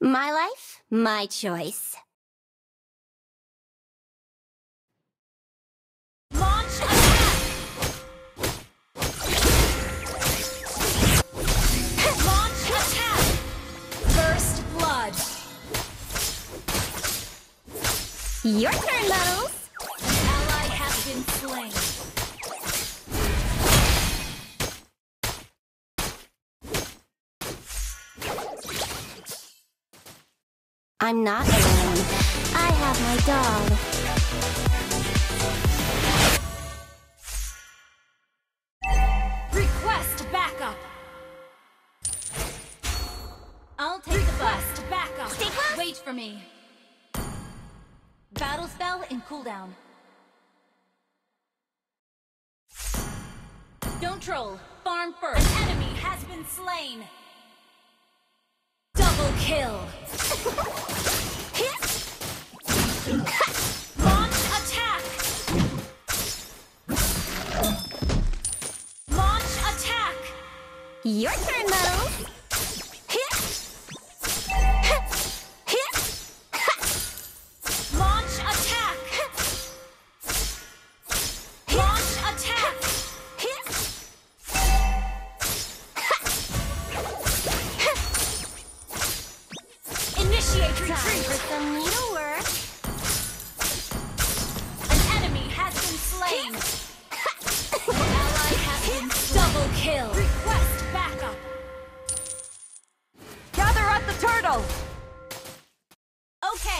My life, my choice. Launch attack! Launch attack! First blood. Your turn, Muddles. Ally has been slain. I'm not alone. I have my dog. Request backup. I'll take the buff. backup. Stay close. Wait for me. Battle spell in cooldown. Don't troll. Farm first. An enemy has been slain. Double kill. Your turn, Muddles.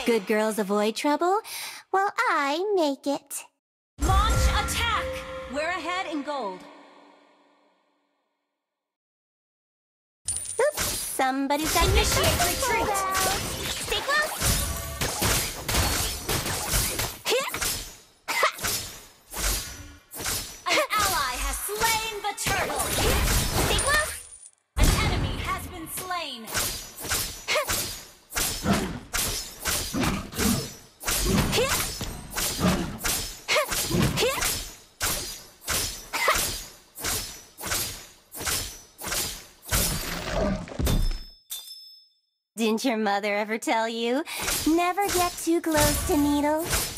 Good girls avoid trouble, while I make it. Launch attack. We're ahead in gold. Oops, somebody's got Initiate retreat. Didn't your mother ever tell you? Never get too close to needles.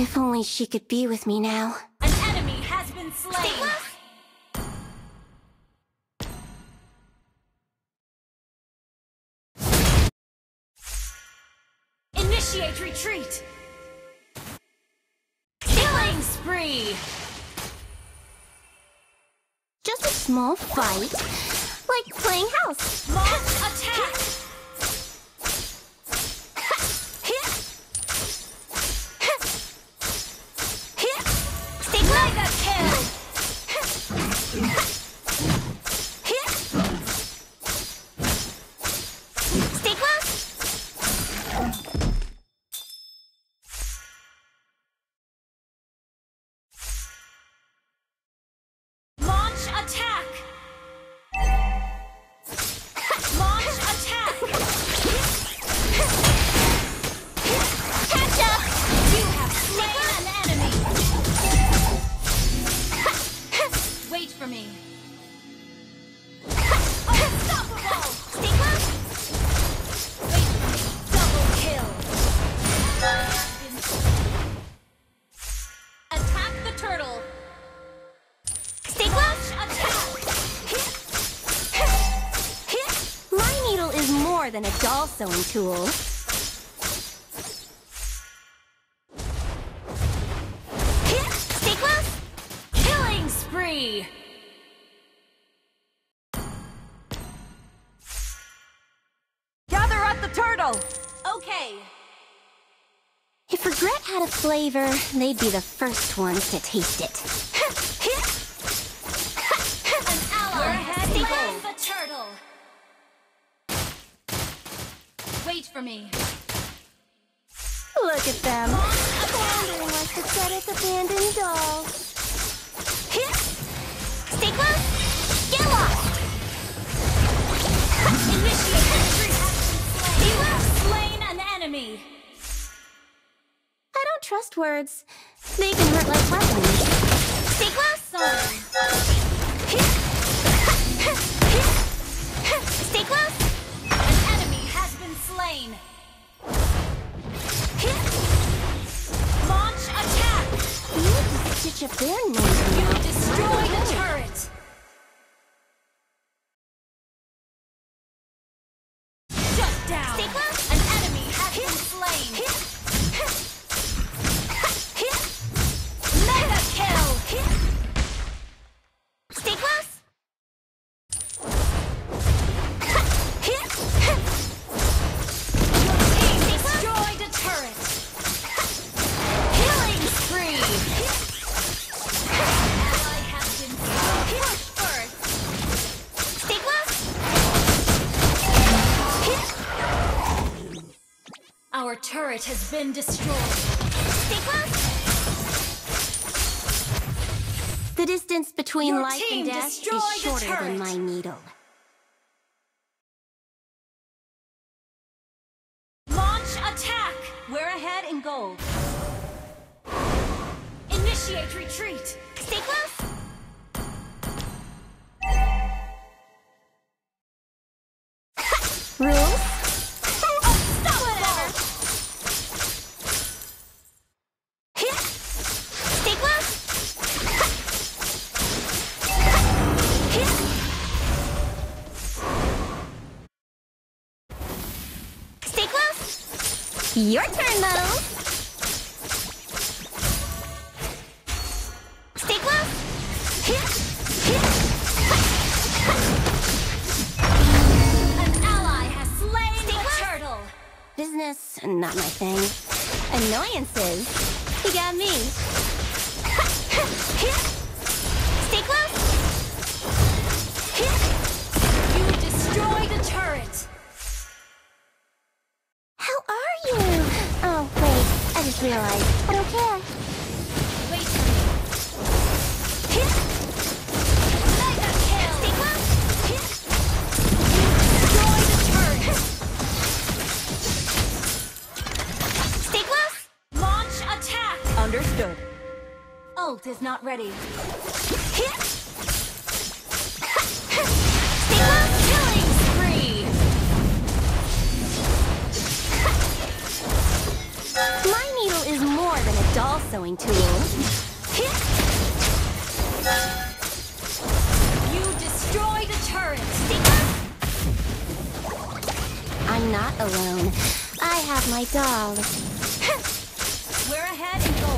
If only she could be with me now. An enemy has been slain. Initiate retreat. Killing spree. Just a small fight, like playing house. Launch attack. More than a doll sewing tool. Stay close. Killing spree. Gather at the turtle! Okay. If regret had a flavor, they'd be the first ones to taste it. Wait for me. Look at them. To set abandoned dolls. Stay close. Get lost. Initiate retreat has been slain. You have slain an enemy. I don't trust words. They can hurt like weapons. Stay close. Sorry. Turret has been destroyed. Stay close. The distance between Your life and death is shorter than my needle. Launch attack. We're ahead in gold. Initiate retreat. Stay close. Your turn, Muddles. Stay close. An ally has slain the close. turtle. Business, not my thing. Annoyances. You got me. Stay close. Understood. Ult is not ready. My needle is more than a doll sewing tool. You destroyed a turret. Close. I'm not alone. I have my doll. We're ahead in gold.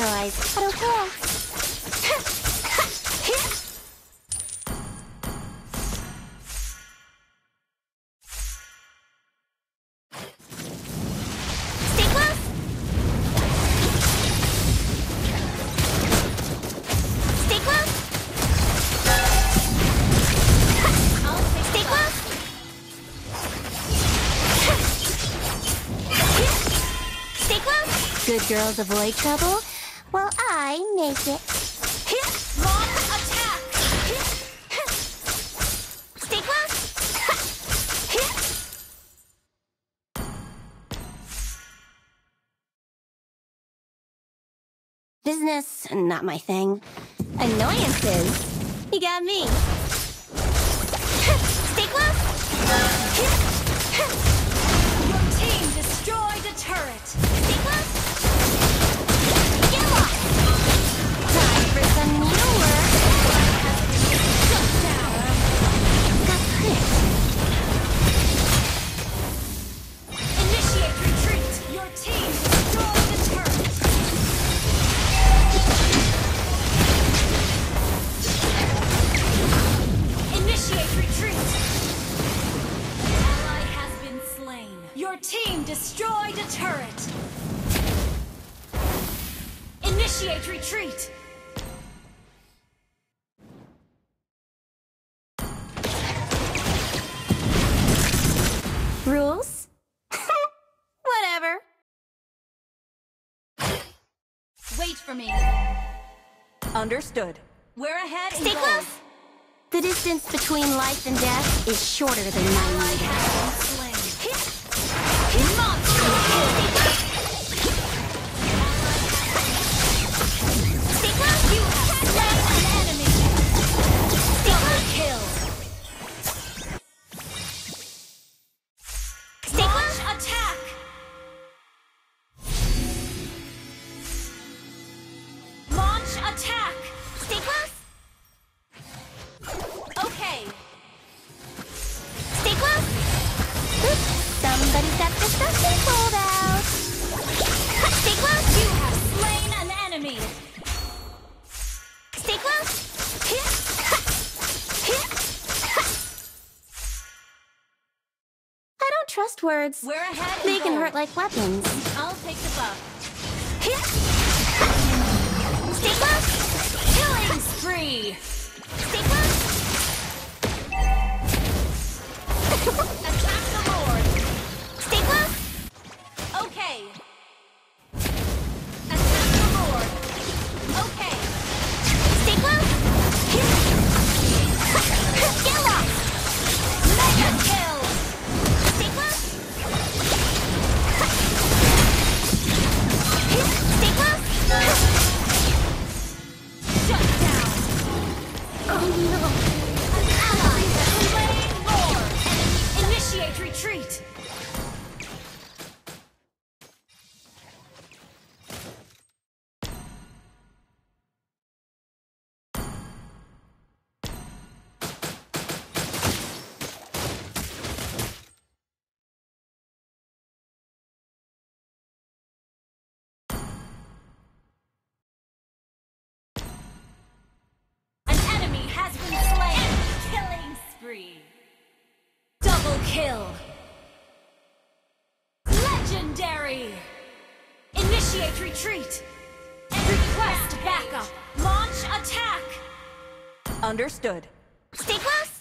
i don't care. Good girls avoid trouble, I make it. Attack! Stay close! Business, not my thing. Annoyances, you got me. Destroyed a turret! Initiate retreat! Rules? Whatever. Wait for me. Understood. We're ahead Stay close! The distance between life and death is shorter than nine meters. Stay close! Okay, Stay close! Oops, somebody's got the stuffing pulled out. Stay close! you have slain an enemy! Stay close! I don't trust words. We're ahead They can hurt like weapons. I'll take the buff. Kill! Legendary! Initiate retreat! Request backup! Launch attack! Understood. Stay close!